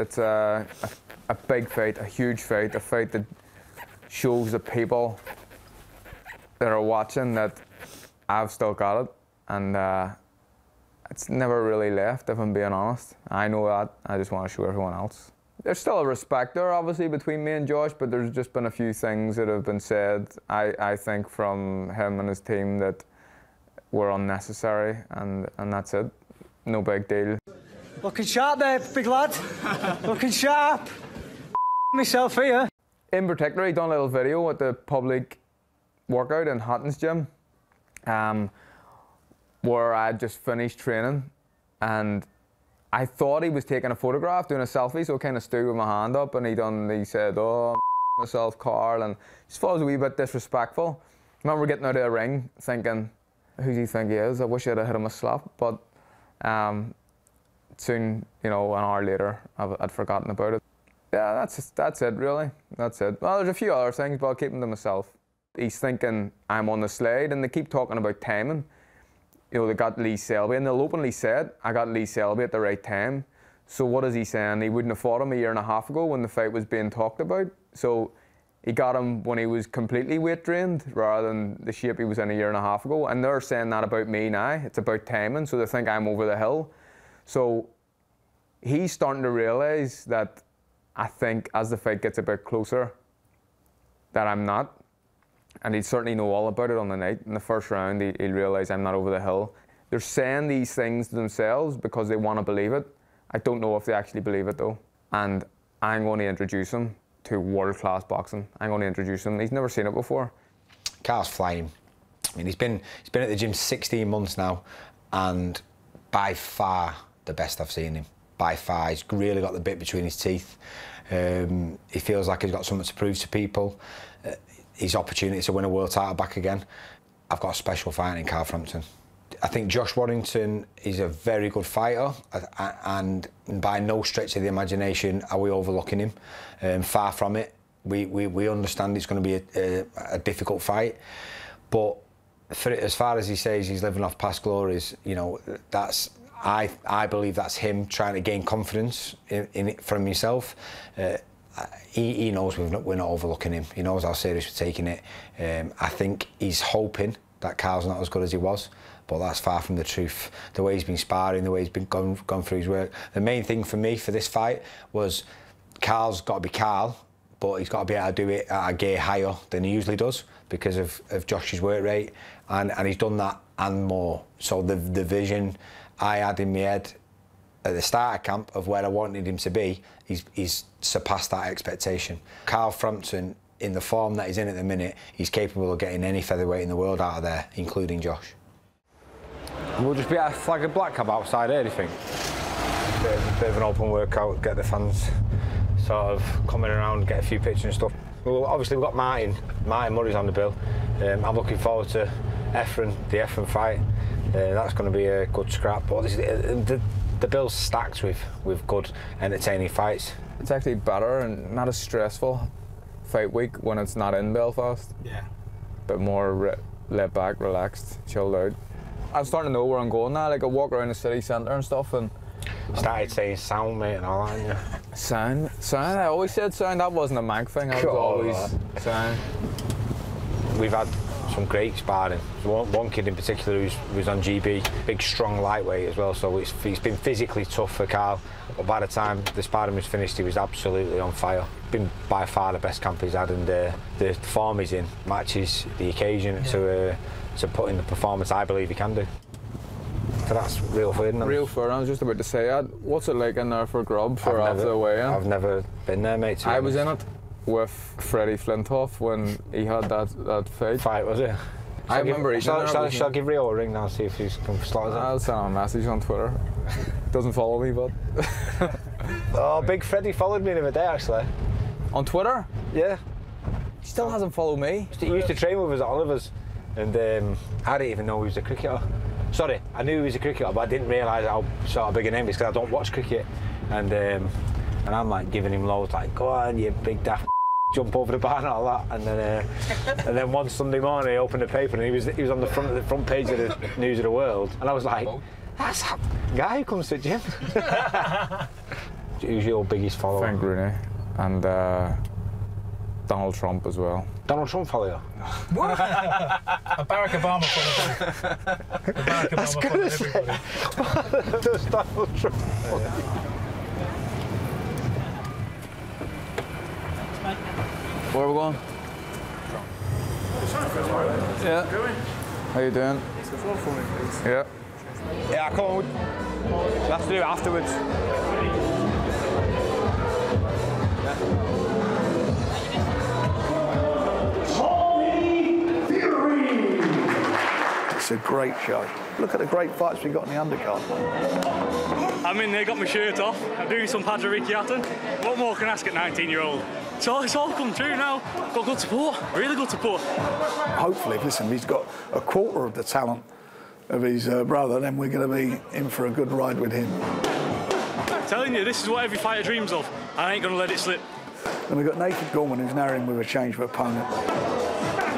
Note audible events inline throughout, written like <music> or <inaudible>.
It's a, a, a big fight, a huge fight, a fight that shows the people that are watching that I've still got it, and uh, it's never really left. If I'm being honest, I know that. I just want to show everyone else. There's still a respect there, obviously, between me and Josh, but there's just been a few things that have been said. I, I think from him and his team that were unnecessary, and, and that's it. No big deal. Looking sharp there, big lad. Looking sharp. <laughs> myself here. In particular, he done a little video at the public workout in Hutton's gym, um, where I just finished training, and I thought he was taking a photograph, doing a selfie, so I kind of stood with my hand up, and he done. He said, "Oh, <laughs> myself, Carl," and just was a wee bit disrespectful. I remember getting out of the ring, thinking, "Who do you think he is?" I wish I'd have hit him a slap, but um, soon, you know, an hour later, I've, I'd forgotten about it. Yeah, that's that's it really. That's it. Well, there's a few other things, but I'll keep them to myself. He's thinking I'm on the slide, and they keep talking about timing. You know, they got Lee Selby, and they'll openly say it. I got Lee Selby at the right time. So what is he saying? He wouldn't have fought him a year and a half ago when the fight was being talked about. So he got him when he was completely weight drained rather than the shape he was in a year and a half ago. And they're saying that about me now. It's about timing, so they think I'm over the hill. So he's starting to realise that I think as the fight gets a bit closer, that I'm not. And he'd certainly know all about it on the night. In the first round, he, he'll realise I'm not over the hill. They're saying these things to themselves because they want to believe it. I don't know if they actually believe it though. And I'm going to introduce him to world class boxing. I'm going to introduce him. He's never seen it before. Carl's flying. I mean, he's been he's been at the gym 16 months now, and by far the best I've seen him. By far, he's really got the bit between his teeth. Um, he feels like he's got something to prove to people. Uh, his opportunity to win a world title back again. I've got a special fight in Carl Frampton. I think Josh Warrington is a very good fighter, and by no stretch of the imagination are we overlooking him. Um, far from it. We, we, we understand it's going to be a, a, a difficult fight, but for, as far as he says he's living off past glories, you know, that's I, I believe that's him trying to gain confidence in, in from himself. Uh, he, he knows we're not, we're not overlooking him. He knows how serious we're taking it. Um, I think he's hoping that Carl's not as good as he was, but that's far from the truth. The way he's been sparring, the way he's been gone, gone through his work. The main thing for me for this fight was Carl's got to be Carl, but he's got to be able to do it at a gear higher than he usually does because of, of Josh's work rate, and, and he's done that and more. So the, the vision I had in my head at the start of camp of where I wanted him to be, he's, he's surpassed that expectation. Carl Frampton, in the form that he's in at the minute, he's capable of getting any featherweight in the world out of there, including Josh. We'll just be at a flag of black cab outside here, do you think? Bit of, bit of an open workout, get the fans sort of coming around, get a few pictures and stuff. Well, obviously we've got Martin, Martin Murray's on the bill. Um, I'm looking forward to Heffron, the Heffron fight. Uh, that's going to be a good scrap. But this, uh, the, the bill's stacked with, with good, entertaining fights. It's actually better and not as stressful fight week when it's not in Belfast. Yeah. But more laid back, relaxed, chilled out. I'm starting to know where I'm going now. Like I walk around the city centre and stuff, and started saying sound, mate, and all that. Yeah. <laughs> Sound, sound. I always said sound. That wasn't a mag thing. I was always sound. We've had some great sparring. One, one kid in particular who's, who's on GB, big strong lightweight as well, so it's, it's been physically tough for Carl. But by the time the sparring was finished, he was absolutely on fire. Been by far the best camp he's had, and uh, the form he's in matches the occasion yeah. to uh, to put in the performance I believe he can do. So that's real fun. Real fun. I was just about to say. What's it like in there for grub for I've after the weigh-in? I've never been there, mate. I was in it with Freddie Flintoff when he had that, that fight. Fight, was it? I remember give, shall, shall, shall I give Rio a ring now and see if he's come slot I'll send him a message on Twitter. Doesn't follow me, but. <laughs> oh, Big Freddie followed me the other day, actually. On Twitter? Yeah. He still hasn't followed me. He used to train with us at Oliver's, and um, I didn't even know he was a cricketer. Sorry, I knew he was a cricketer, but I didn't realise how sort of big a name he is because I don't watch cricket. And um, and I'm like giving him loads, like, go on, you big daft jump over the bar and all that. And then, uh, and then one Sunday morning, I opened the paper and he was he was on the front of the front page of the News of the World, and I was like, that's that guy who comes to the gym. <laughs> who's your biggest follower? Frank Rooney and uh, Donald Trump as well. Donald Trump follower. <laughs> A Barack Obama follows A Barack Obama follows everybody. Does <laughs> Donald Trump? Where are we going? Yeah. How you doing? Yeah. Yeah, come on. We have to do it afterwards. It's a great show. Look at the great fights we got in the undercard. I mean, they got my shirt off. I'm doing some Padre Ricciatin. What more can I ask at 19 year old? So it's all come true now. Got good support, really good support. Hopefully, listen, he's got a quarter of the talent of his uh, brother, then we're going to be in for a good ride with him. I'm telling you, this is what every fighter dreams of. I ain't gonna let it slip. And we've got Nathan Gorman, who's now in with a change of opponent.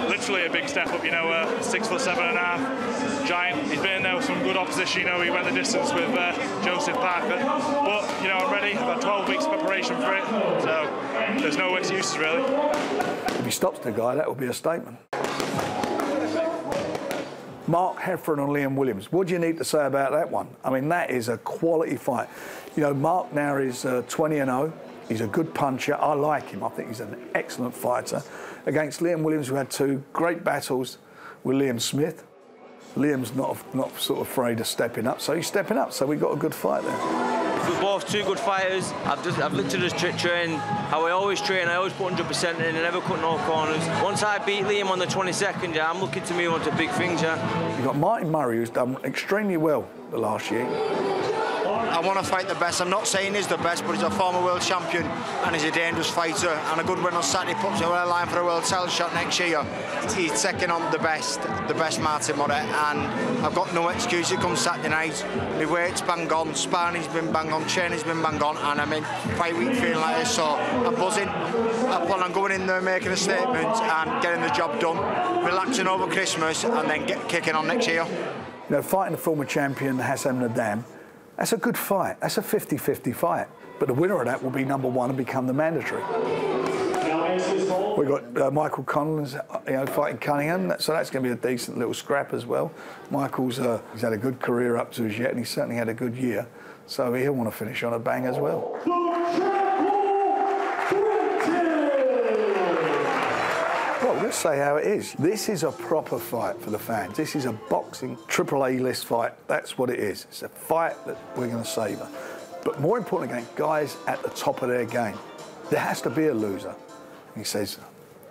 Literally a big step up, you know, uh, six foot seven and a half, giant. He's been in there with some good opposition, you know, he went the distance with uh, Joseph Parker. But, you know, I'm ready. I've had 12 weeks preparation for it, so there's no excuses really. If he stops the guy, that will be a statement. Mark Heffron and Liam Williams. What do you need to say about that one? I mean, that is a quality fight. You know, Mark now is uh, 20 and 0. He's a good puncher. I like him. I think he's an excellent fighter. Against Liam Williams, who had two great battles with Liam Smith. Liam's not not sort of afraid of stepping up, so he's stepping up. So we got a good fight there. We're both two good fighters. I've just I've looked at his tra- train, how I always train. I always put 100% in and never cut no corners. Once I beat Liam on the 22nd, yeah, I'm looking to move on to big things, yeah. You've got Martin Murray, who's done extremely well the last year. I want to fight the best. I'm not saying he's the best, but he's a former world champion and he's a dangerous fighter. And a good win on Saturday puts him on the line for a world title shot next year. He's second on the best, the best Martin Murray, and I've got no excuse. It comes Saturday night. My weight's bang on, sparring's been bang on, training's been bang on, and I'm in fight week feeling like this. So I'm buzzing. I plan on going in there, making a statement, and getting the job done, relaxing over Christmas, and then get kicking on next year. Know, fighting the former champion Hassan N'Dam, that's a good fight. That's a 50-50 fight. But the winner of that will be number one and become the mandatory. We've got uh, Michael Collins, uh, you know, fighting Cunningham, so that's going to be a decent little scrap as well. Michael's uh, he's had a good career up to as yet, and he's certainly had a good year, so he'll want to finish on a bang as well. Let's say how it is. This is a proper fight for the fans. This is a boxing triple A list fight. That's what it is. It's a fight that we're going to savour. But more important again, guys at the top of their game. There has to be a loser. He says,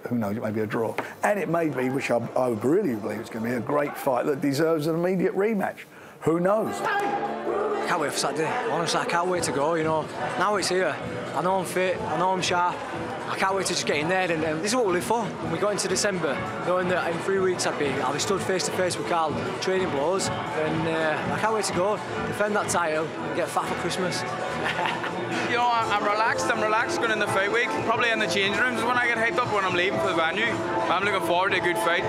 who knows, it may be a draw. And it may be, which I, I really believe it's going to be a great fight that deserves an immediate rematch. Who knows? I can't wait for Saturday. Honestly, I can't wait to go, you know. Now it's here. I know I'm fit, I know I'm sharp. I can't wait to just get in there and, and this is what we live for. When we got into December, knowing that in three weeks I'd be, I'll be stood face to face with Carl, training blows, and uh, I can't wait to go, defend that title and get fat for Christmas. <laughs> You know, I'm relaxed. I'm relaxed going in the fight week. Probably in the change rooms when I get hyped up when I'm leaving for the venue. I'm looking forward to a good fight.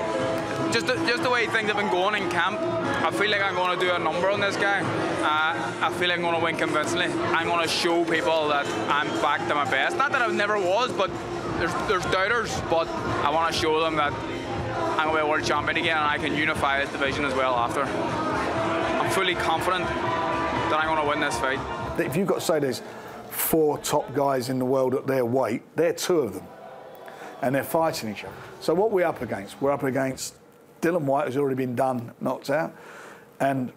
Just just the way things have been going in camp, I feel like I'm going to do a number on this guy. Uh, I feel I'm going to win convincingly. I'm going to show people that I'm back to my best. Not that I never was, but there's, there's doubters. But I want to show them that I'm going to be a world champion again and I can unify this division as well after. I'm fully confident that I'm going to win this fight. If you've got to say there's four top guys in the world at their weight, they're two of them. And they're fighting each other. So what we're up against? We're up against Dillian Whyte, who's already been done, knocked out. And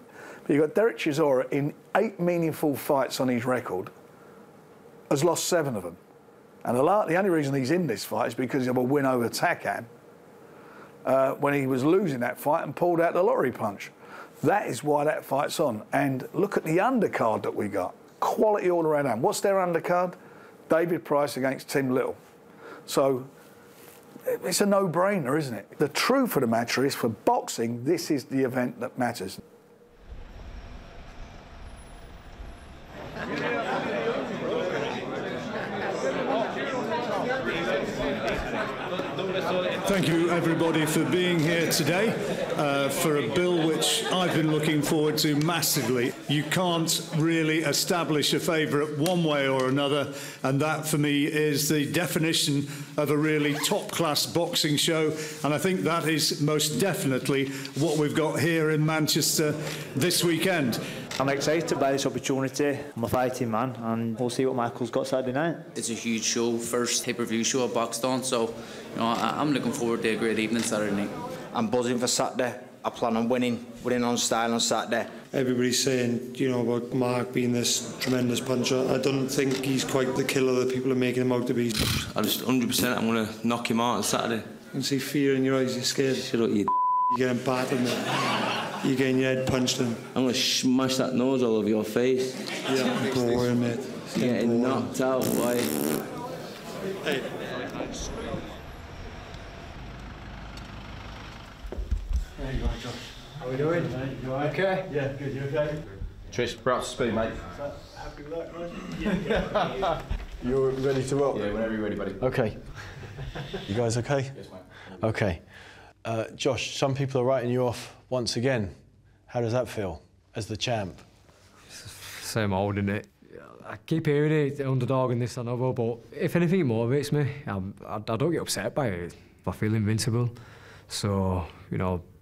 you've got Derek Chisora in eight meaningful fights on his record, has lost seven of them. And the, the only reason he's in this fight is because of a win over Takam uh, when he was losing that fight and pulled out the lottery punch. That is why that fight's on. And look at the undercard that we got. Quality all around. And What's their undercard? David Price against Tim Little. So it's a no-brainer, isn't it? The truth of the matter is, for boxing, this is the event that matters. Thank you. everybody for being here today uh, for a bill which I've been looking forward to massively. You can't really establish a favourite one way or another, and that for me is the definition of a really top class boxing show. And I think that is most definitely what we've got here in Manchester this weekend. I'm excited by this opportunity. I'm a fighting man, and we'll see what Michael's got Saturday night. It's a huge show, first pay-per-view show at Buxton, so you know I, I'm looking forward to a great evening Saturday night. I'm buzzing for Saturday. I plan on winning, winning on style on Saturday. Everybody's saying, you know, about Mark being this tremendous puncher. I don't think he's quite the killer that people are making him out to be. I just 100% I'm going to knock him out on Saturday. You can see fear in your eyes, you're scared. Shut up, you You're getting battered, mate. You're getting your head punched in. I'm going to smash that nose all over your face. Yeah, boring, mate. It's You're getting boring. knocked out, why? Hey. How are we doing? You okay? Yeah, good. You okay? Trish, brought up to speed, mate. Happy with that, right? <laughs> You're ready to roll? Yeah, whenever you're ready, buddy. Okay. <laughs> You guys okay? Yes, mate. Okay. Uh, Josh, some people are writing you off once again. How does that feel as the champ? Same old, isn't it? I keep hearing it, the underdog and this and other, but if anything, it motivates me. I'm, I, I don't get upset by it. I feel invincible. So, you know, f- I'm-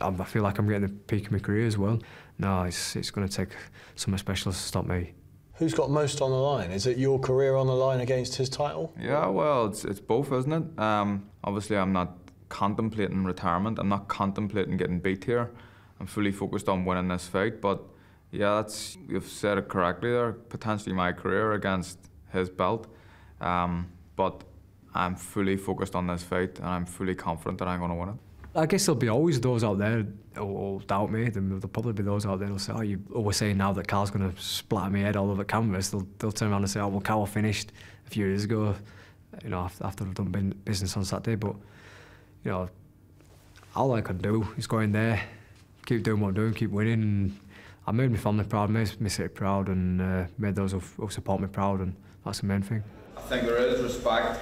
I feel like I'm getting the peak of my career as well. No, it's, it's going to take something special to stop me. Who's got most on the line? Is it your career on the line against his title? Yeah, well, it's, it's both, isn't it? Um, obviously, I'm not contemplating retirement. I'm not contemplating getting beat here. I'm fully focused on winning this fight. But yeah, that's you've said it correctly there. Potentially my career against his belt. Um, but I'm fully focused on this fight, and I'm fully confident that I'm going to win it. I guess there'll be always those out there who will doubt me. There'll probably be those out there who'll say, "Oh, you always saying now that Carl's going to splatter my head all over canvas." They'll they'll turn around and say, "Oh, well, Carl finished a few years ago, you know, after, after I've done business on Saturday." But you know, all I can do is go in there, keep doing what I'm doing, keep winning. And I made my family proud, made my city proud, and uh, made those who, who support me proud, and that's the main thing. I think there is respect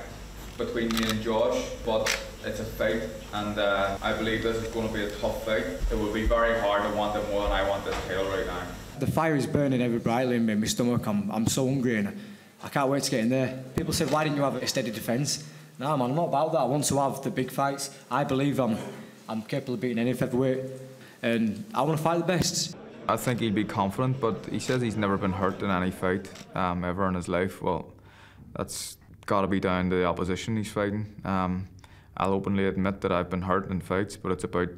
between me and Josh, but it's a fight, and uh, I believe this is going to be a tough fight. It will be very hard to want it more than I want this title right now. The fire is burning ever brightly in me, my stomach. I'm, I'm so hungry and I can't wait to get in there. People said, why didn't you have a steady defence? No, man, I'm not about that. I want to have the big fights. I believe I'm, I'm capable of beating any featherweight, and I want to fight the best. I think he'd be confident, but he says he's never been hurt in any fight um, ever in his life. Well, that's got to be down to the opposition he's fighting. Um, I'll openly admit that I've been hurt in fights, but it's about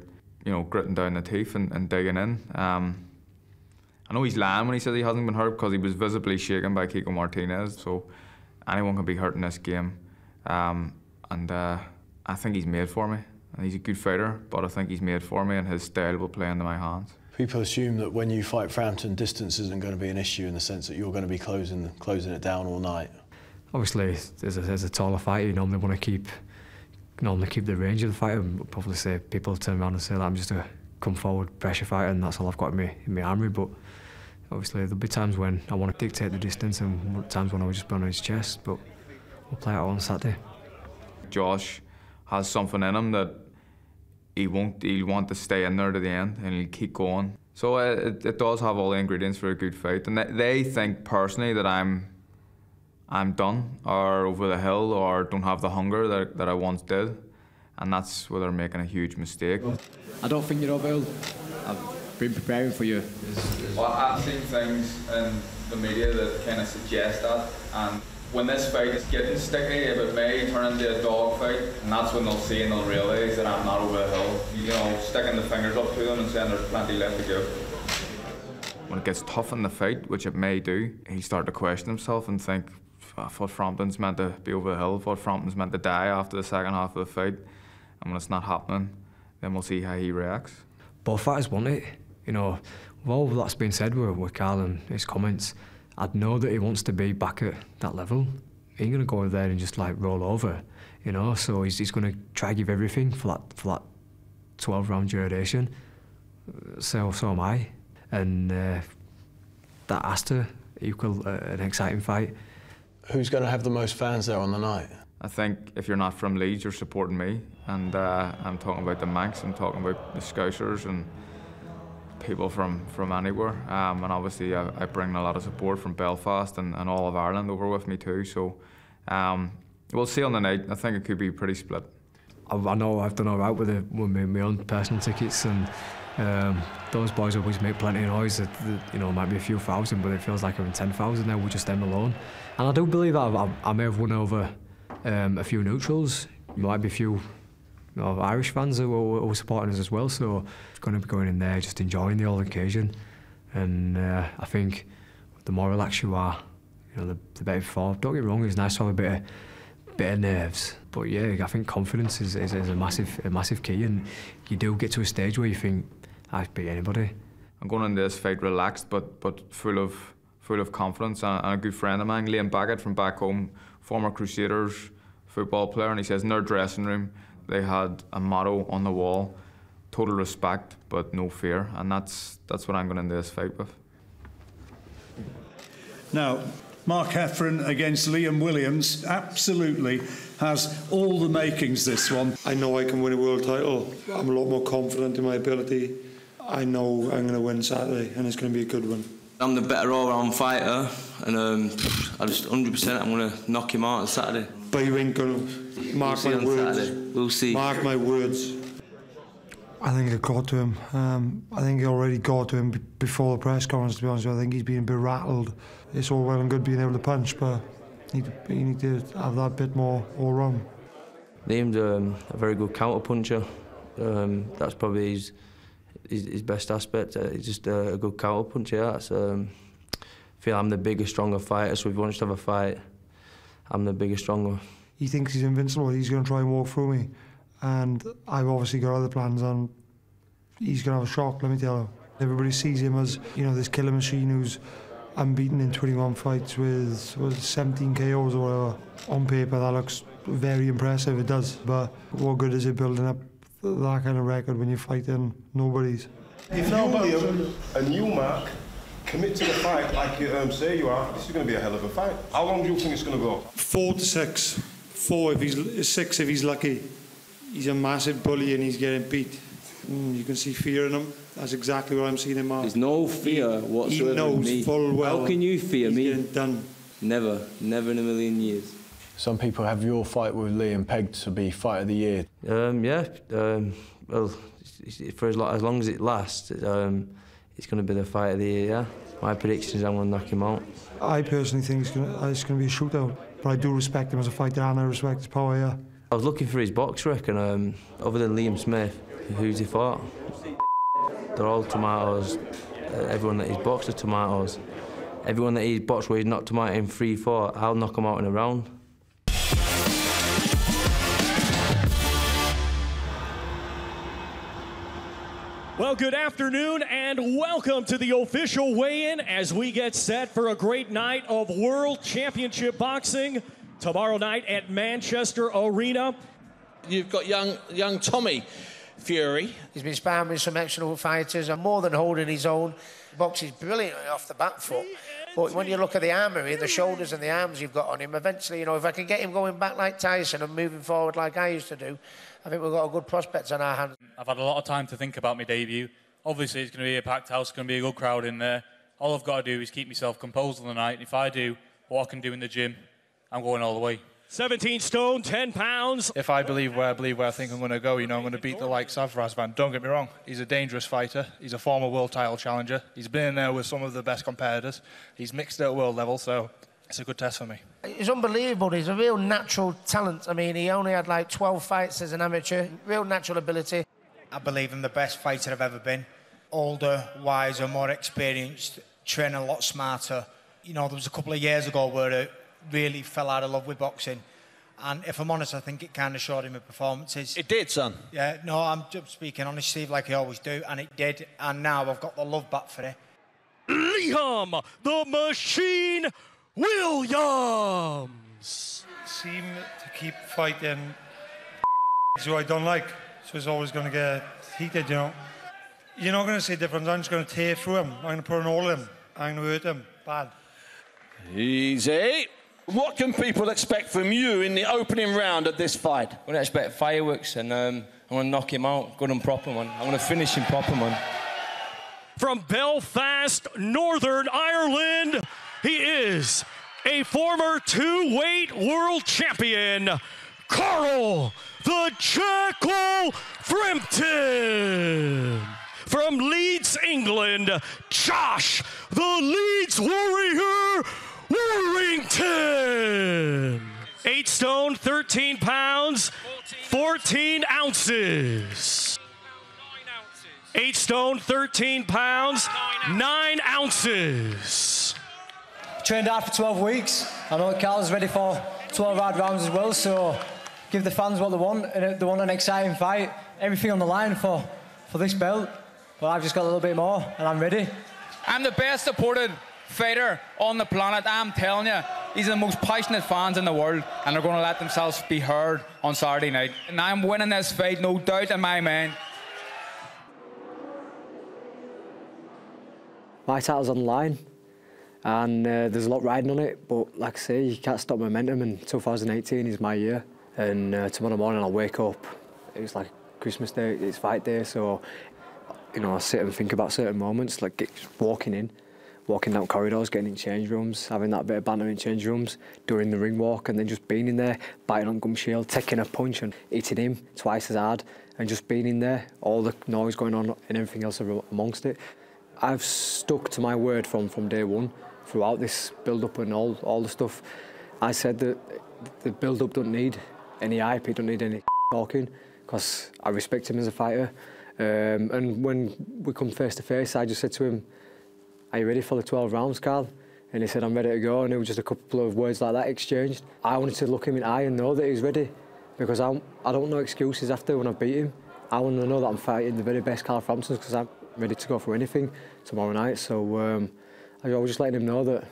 you know gritting down the teeth and, and digging in. Um, I know he's lying when he says he hasn't been hurt because he was visibly shaken by Kiko Martinez. So anyone can be hurt in this game, um, and uh, I think he's made for me. And he's a good fighter, but I think he's made for me, and his style will play into my hands. People assume that when you fight Frampton, distance isn't going to be an issue in the sense that you're going to be closing closing it down all night. Obviously, as a, as a taller fighter, you normally want to keep normally keep the range of the fighter. But probably say people turn around and say that I'm just a come forward pressure fighter, and that's all I've got in my in my armory. But obviously, there'll be times when I want to dictate the distance, and times when I will just be on his chest. But we'll play it on Saturday. Josh has something in him that he won't. He'll want to stay in there to the end, and he'll keep going. So uh, it, it does have all the ingredients for a good fight, and they think personally that I'm, I'm done, or over the hill, or don't have the hunger that, that I once did, and that's where they're making a huge mistake. I don't think you're over. I've been preparing for you. Well, I've seen things in the media that kind of suggest that, and when this fight is getting sticky, if it may turn into a dog fight, and that's when they'll see and they'll realise that I'm not over the hill. You know, sticking the fingers up to them and saying there's plenty left to go. When it gets tough in the fight, which it may do, he'll start to question himself and think, I thought Frampton's meant to be over the hill, I thought Frampton's meant to die after the second half of the fight, and when it's not happening, then we'll see how he reacts. Both fighters want it. You know, with all that's been said with, with Carl and his comments, I'd know that he wants to be back at that level. He ain't gonna go over there and just like roll over, you know. So he's, he's gonna try give everything for that for that 12 round duration. So so am I, and uh, that has to equal uh, an exciting fight. Who's going to have the most fans there on the night? I think if you're not from Leeds, you're supporting me, and uh, I'm talking about the Mancs, I'm talking about the Scousers and people from from anywhere. Um, and obviously, I, I, bring a lot of support from Belfast and, and all of Ireland over with me too. So um, we'll see on the night. I think it could be pretty split. I, I know I've done all right with, it, with my, my own personal tickets and. Um, those boys always make plenty of noise. That, you know, it might be a few thousand, but it feels like in ten thousand now with just them alone. And I do believe that I, I may have won over um, a few neutrals. There Might be a few you know, Irish fans who were, were supporting us as well. So it's going to be going in there, just enjoying the whole occasion. And uh, I think the more relaxed you are, you know, the, the better for. Don't get me wrong, it's nice to have a bit of, bit of nerves. But yeah, I think confidence is, is, is a massive a massive key, and you do get to a stage where you think I could beat anybody. I'm going into this fight relaxed, but but full of full of confidence. And, and a good friend of mine, Liam Baggett from back home, former Crusaders football player, and he says in their dressing room they had a motto on the wall: total respect but no fear, and that's that's what I'm going into this fight with. Now, Mark Heffron against Liam Williams absolutely has all the makings. This one. I know I can win a world title. I'm a lot more confident in my ability. I know I'm going to win Saturday, and it's going to be a good one. I'm the better all-round fighter, and um, I just 100% I'm going to knock him out on Saturday. But you ain't going to mark we'll my words. Saturday. We'll see. Mark my words. I think it got to him. Um, I think it already got to him before the press conference. To be honest, with you. I think he's been a bit rattled. It's all well and good being able to punch, but you need to, you need to have that bit more all round. Liam's um, a very good counter puncher. Um, that's probably his his, his best aspect. Uh, he's just a, a good counter puncher. Yeah. That's, um, I feel I'm the bigger, stronger fighter. So if he wants to have a fight, I'm the bigger, stronger. He thinks he's invincible. He's going to try and walk through me, and I've obviously got other plans. And he's going to have a shock. Let me tell you. Everybody sees him as you know this killer machine who's unbeaten in 21 fights with was 17 KOs or whatever. On paper, that looks very impressive. It does, but what good is it building up that kind of record when you're fighting nobodies. If you, Liam, and you, Mark, commit to the fight like you um, say you are, this is going to be a hell of a fight. How long do you think it's going to go? Four to six. Four if he's six if he's lucky. He's a massive bully and he's getting beat. Mm, you can see fear in him. That's exactly what I'm seeing in Mark. There's no fear whatsoever. He knows me. full well. How can you fear me? Done. Never, never in a million years. Some people have your fight with Liam pegged to be fight of the year. Um, yeah, um, well, for as long, as long as it lasts, um, it's going to be the fight of the year. Yeah, my prediction is I'm going to knock him out. I personally think it's going to, it's going to be a shootout, but I do respect him as a fighter and I respect his power. Yeah. I was looking for his box record. Um, other than Liam Smith, who's he fought? They're all tomatoes. Uh, everyone that he's boxed are tomatoes. Everyone that he's boxed where he's knocked him out in 3-4, I'll knock him out in a round. Well, good afternoon and welcome to the official weigh in as we get set for a great night of World Championship Boxing tomorrow night at Manchester Arena. You've got young, young Tommy Fury. He's been sparring with some excellent fighters and more than holding his own. Boxes brilliantly off the back foot. But when you look at the armory, the shoulders and the arms you've got on him, eventually, you know, if I can get him going back like Tyson and moving forward like I used to do, I think we've got a good prospects on our hands. I've had a lot of time to think about my debut. Obviously, it's going to be a packed house, it's going to be a good crowd in there. All I've got to do is keep myself composed on the night. And if I do what I can do in the gym, I'm going all the way. 17 stone, 10 pounds. If I believe where I believe where I think I'm going to go, you know, I'm going to beat the likes of Razvan. Don't get me wrong, he's a dangerous fighter. He's a former world title challenger. He's been in there with some of the best competitors. He's mixed at world level, so it's a good test for me. He's unbelievable. He's a real natural talent. I mean, he only had like 12 fights as an amateur. Real natural ability. I believe I'm the best fighter I've ever been. Older, wiser, more experienced, training a lot smarter. You know, there was a couple of years ago where I really fell out of love with boxing. And if I'm honest, I think it kind of showed in in performances. It did, son. Yeah, no, I'm just speaking honest, Steve, like I always do, and it did. And now I've got the love back for it. Liam, the machine Williams. Seem to keep fighting <laughs> who I don't like, so it's always going to get heated, you know. You're not going to see difference. I'm just going to tear through him. I'm going to put an all in him. I'm going to hurt him bad. Easy. What can people expect from you in the opening round of this fight? I'm going to expect fireworks and um, I'm going to knock him out good and proper, man. I'm going to finish him proper, man. From Belfast, Northern Ireland, he is a former two-weight world champion, Carl the Jackal Frampton. From Leeds, England, Josh the Leeds Warrior Warrington. Eight stone, 13 pounds, 14 ounces. Eight stone, 13 pounds, nine ounces. Trained hard for 12 weeks. I know Carl's ready for 12 hard rounds as well, so give the fans what they want, and they want an exciting fight. Everything on the line for, for this belt. But I've just got a little bit more, and I'm ready. I'm the best supported fighter on the planet. I'm telling you, these are the most passionate fans in the world, and they're going to let themselves be heard on Saturday night. And I'm winning this fight, no doubt in my mind. My title's on the line, and uh, there's a lot riding on it. But like I say, you can't stop momentum. And 2018 is my year. And uh, tomorrow morning I'll wake up. It's like Christmas Day. It's fight day, so you know I sit and think about certain moments, like walking in, walking down corridors, getting in change rooms, having that bit of banter in change rooms, during the ring walk, and then just being in there, biting on gum shield, taking a punch and hitting him twice as hard, and just being in there, all the noise going on and everything else amongst it. I've stuck to my word from, from day one throughout this build-up and all, all the stuff. I said that the build-up don't need any hype, he don't need any <laughs> talking, because I respect him as a fighter. Um, and when we come face to face, I just said to him, are you ready for the 12 rounds, Carl? And he said, I'm ready to go. And it was just a couple of words like that exchanged. I wanted to look him in the eye and know that he's ready because I'm, I don't know excuses after when I beat him. I want to know that I'm fighting the very best Carl Frampton because I'm ready to go for anything tomorrow night. So um, I was just letting him know that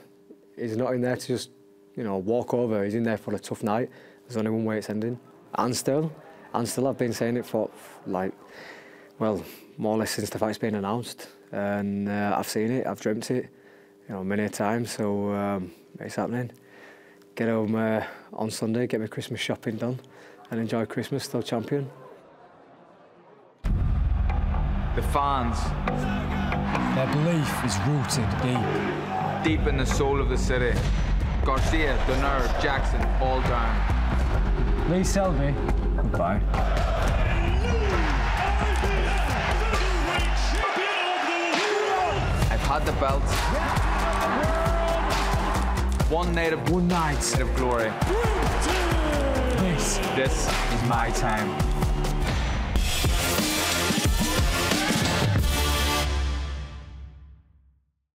he's not in there to just, you know, walk over. He's in there for a tough night. There's only one way it's ending. And still, and still I've been saying it for, like, well, more or less since the fight's been announced. And uh, I've seen it, I've dreamt it, you know, many a time. So um, it's happening. Get home uh, on Sunday, get my Christmas shopping done, and enjoy Christmas still champion. The fans. Their belief is rooted deep. Deep in the soul of the city. Garcia, Donaire, Jackson, all down. Lee Selby, goodbye. I've had the belt. One night of one night of glory. This, this is my time.